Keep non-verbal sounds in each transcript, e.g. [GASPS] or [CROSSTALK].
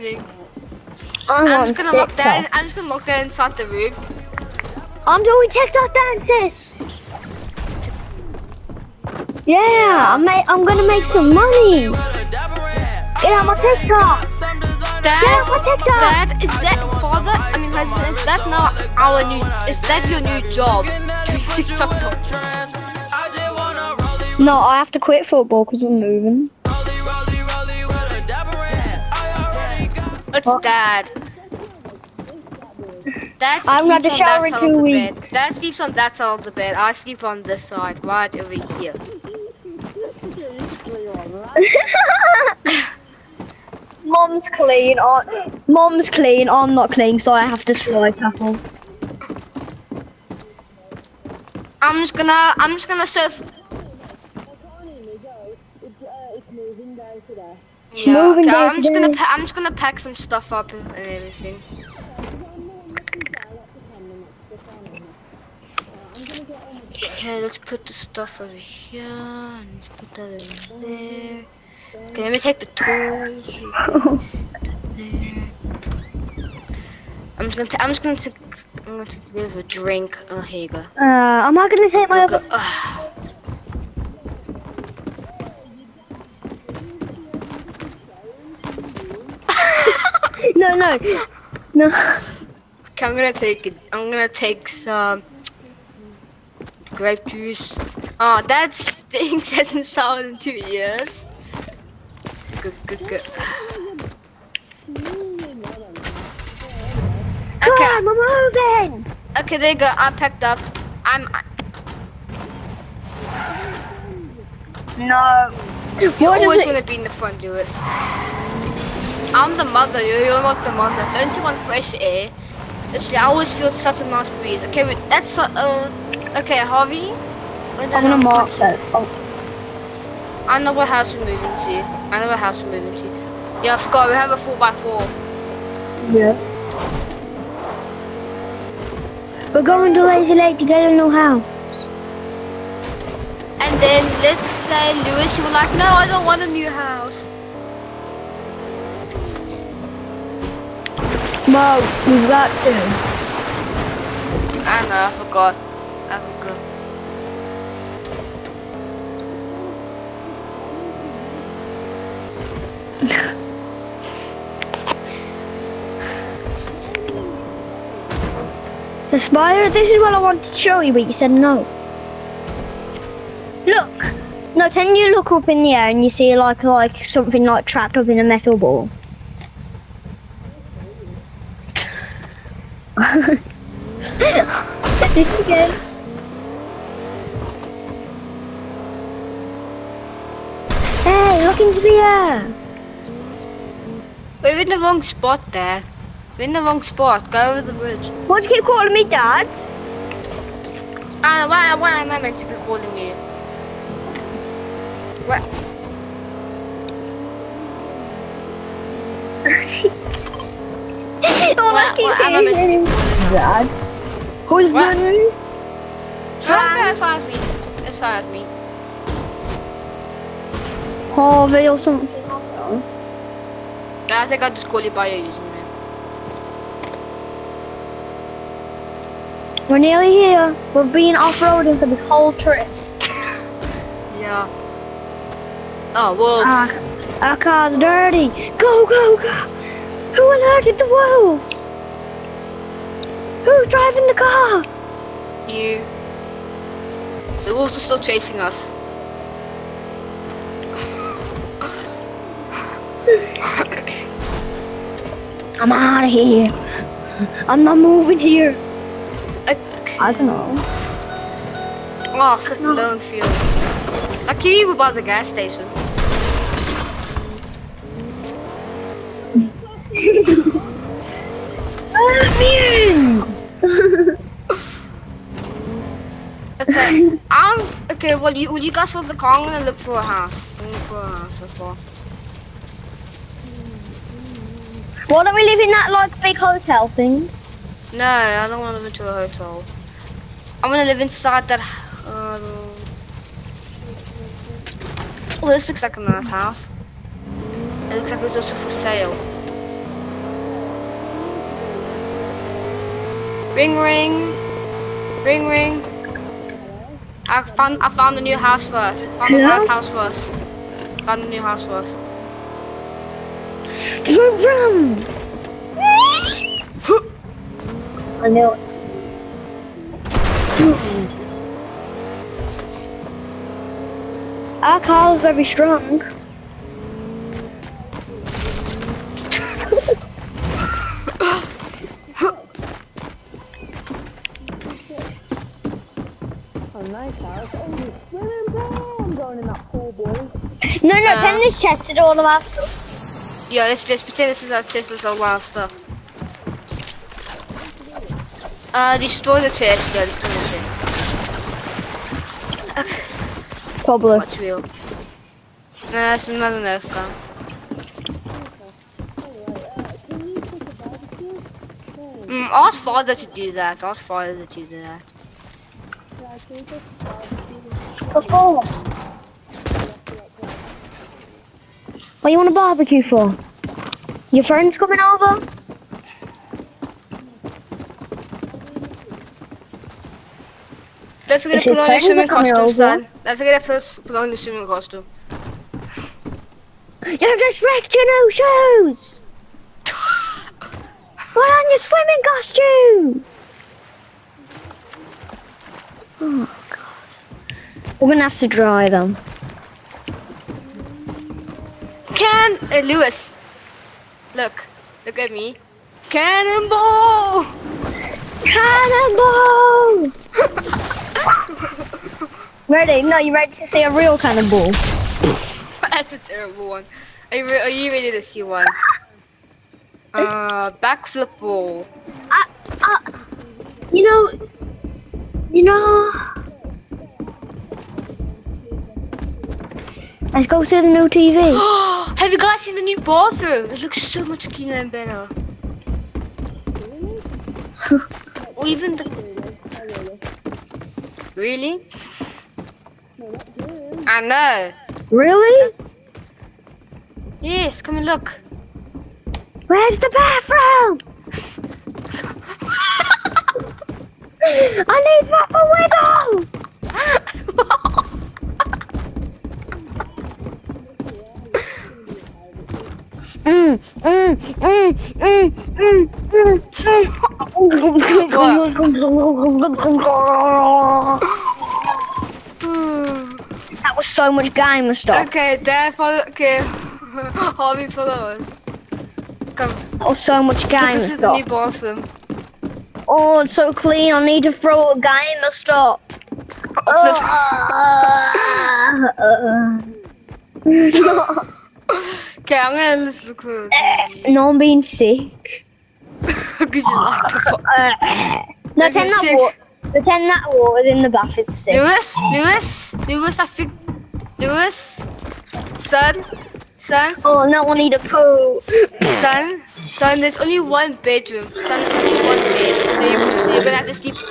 joining. I'm, I'm just gonna lock TikTok. that. I'm just gonna lock that inside the room. I'm doing TikTok dances. Yeah, I'm ma- I'm gonna make some money. Get on my TikTok. Dad, Yeah, my TikTok. Dad, is that father? I mean, husband, is that now our new? Is that your new job? TikTok. No, I have to quit football because we're moving. It's What? Dad. Dad I'm sleeps gonna on shower that in side two of the bed. weeks. Dad sleeps on that side of the bed. I sleep on this side, right over here. [LAUGHS] Mom's clean. I, Mom's clean. I'm not clean, so I have to swipe apple. I'm just gonna, I'm just gonna surf. Yeah, okay, I'm just gonna, I'm just gonna pack some stuff up and everything. Okay, let's put the stuff over here. and Let's put that in there. Okay, let me take the tools. [LAUGHS] I'm just gonna, ta- I'm just gonna take, I'm gonna take a bit of a drink. Oh, here you go. Uh, am I gonna take my Go, other? go. Ah. No, no, no. Okay, I'm gonna take it. I'm gonna take some grape juice. Oh, that stinks [LAUGHS] hasn't showered in two years. Good, good, good. Come Okay, on, we're moving. okay, there you go. I packed up. I'm. No. You're What always it? gonna be in the front, Lewis. I'm the mother. You're, not the mother. Don't you want fresh air? Literally, I always feel such a nice breeze. Okay, that's uh. uh, Okay, Harvey. I'm gonna mark that. Oh, I know what house we're moving to. I know what house we're moving to. Yeah, I forgot. We have a 4x4. yeah. We're going to Lazy Lake to get a new house. And then let's say, Lewis, you were like, no, I don't want a new house. Well, we've got to. I know, I forgot. I forgot. The spider, this is what I wanted to show you, but you said no. Look! No, can you look up in the air and you see like like something like trapped up in a metal ball? This again. Hey, look into the air. We're in the wrong spot there. We're in the wrong spot. Go over the bridge. Why do you keep calling me don't know, why, why am I meant to be calling you? What? [LAUGHS] What- what am I saying is dad. Husbands. No, okay, as far as me. As far as me. Oh, Harvey or something. Yeah, I think I'll just call you by your username. We're nearly here. We've been off-roading for this whole trip. [LAUGHS] Yeah. Oh, wolves. Our, our car's dirty. Go, go, go. Who alerted the wolves? Who's driving the car? You. The wolves are still chasing us. I'm out of here. I'm not moving here. Okay. I don't know. Oh, for the lone field. Lucky we were by the gas station. [LAUGHS] Ah, Okay, [LAUGHS] I'm okay. Well, you will you guys solve the car? I'm gonna look for a house. I'm for a house so far. Why don't we live in that like big hotel thing? No, I don't want to live into a hotel. I'm gonna live inside that. Uh, oh, this looks like a nice house. It looks like it's also for sale. Ring, ring, ring, ring. I found I found a new house for us. Found a nice house for us. Found a new house for us. Vroom, vroom. I know. Our car is very strong. No, no. Penny's tested all of our stuff. Yeah, let's just pretend this is our chest, this is our last stuff. Uh, destroy the chest, yeah, destroy the chest. Okay, Probably. what's real? Nah, it's another nerf gun. Mm, ask father to do that, ask father to do that. Before. What you want a barbecue for? Your friends coming over? Don't forget to put on your swimming costume, son. Don't forget to put, put on your swimming costume. You've just wrecked your new shoes! [LAUGHS] Put on your swimming costume! Oh, God. We're gonna have to dry them. Can uh, Lewis? Look, look at me. Cannonball! Cannonball! [LAUGHS] ready? No, you ready to see a real cannonball? [LAUGHS] That's a terrible one. Are you, re- are you ready to see one? Uh, backflip ball. Uh, uh, you know, you know. Let's go see the new TV. [GASPS] Have you guys seen the new bathroom? It looks so much cleaner and better. [LAUGHS] or even the. Really? I know. Really? Yes, come and look. Where's the bathroom? [LAUGHS] [LAUGHS] I need that for window. Mm, mm, mm, mm, mm, mm, so much gamer stuff. okay, Dad, follow. Okay, [LAUGHS] Harvey, follow us. Come. Was so much So gamer this is the new bathroom. Oh, it's so clean. I need to throw a gamer stuff. Oh, [LAUGHS] okay, I'm gonna listen to Quiz. no, I'm being sick. [LAUGHS] Because you like the fuck. Pretend that water. Pretend that water in the bath is sick. Lewis, Lewis, Lewis, I think. Lewis, son, son, Oh, now I need a poo. son, son. There's only one bedroom. Son, there's only one bed. So you're, so you're gonna have to sleep. [LAUGHS]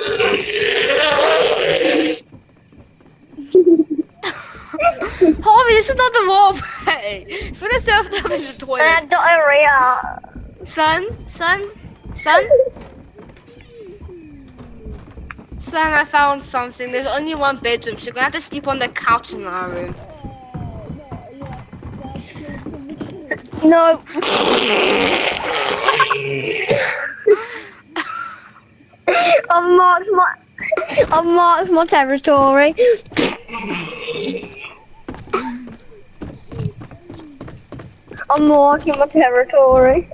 Harvey, this is not the way. Put yourself down in the I had toilet. diarrhea. Son, son, son. Son, I found something. There's only one bedroom, so you're gonna have to sleep on the couch in our room. No. [LAUGHS] I've marked my. I've marked my territory. I'm marking my territory.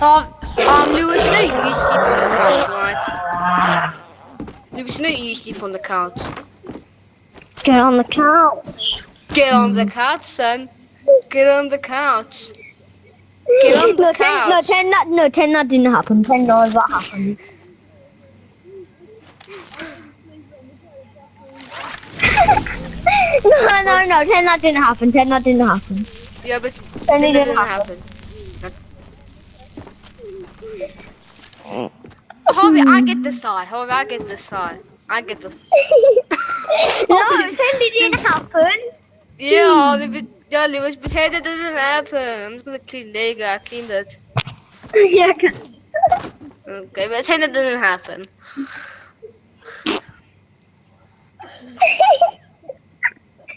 Oh, um, Lewis, know you sleep on the couch, right? Lewis, know you sleep on the couch. Get on the couch. Get on the couch, son. Get on the couch. Get on the no, ten, no, couch. ten that, no, ten that didn't happen. Ten knows what happened. [LAUGHS] no, no, no, ten that didn't happen. Ten that didn't happen. Yeah, but Ten it didn't didn't happen. happen. Harvey, I get the side. Harvey, I get the side. I get the. [LAUGHS] no, [LAUGHS] it didn't happen. Yeah, maybe, yeah, Lewis, pretend it doesn't happen. I'm just gonna clean. There you go. I cleaned it. [LAUGHS] yeah. Okay, pretend it didn't happen.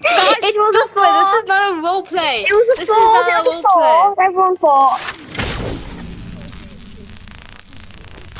Guys, it was a. This is not a role play. It was a this fall. is not a was role fall. Everyone fought. Oh yeah, that's right. play. Shut up. Oh, Shut up, Harvey. No, tend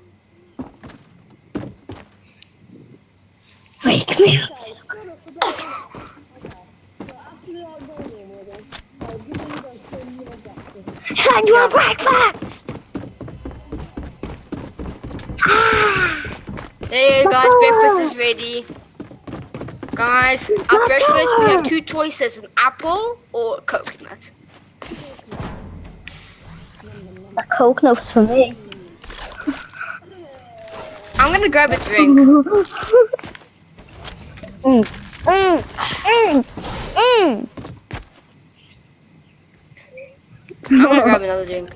Wake me up. Send you a breakfast. Ah, There you go, guys. Breakfast is ready. Guys, our Papa. breakfast, we have two choices an apple or a coconut. a coconut's for me. I'm gonna grab a drink. [LAUGHS] I'm gonna grab another drink.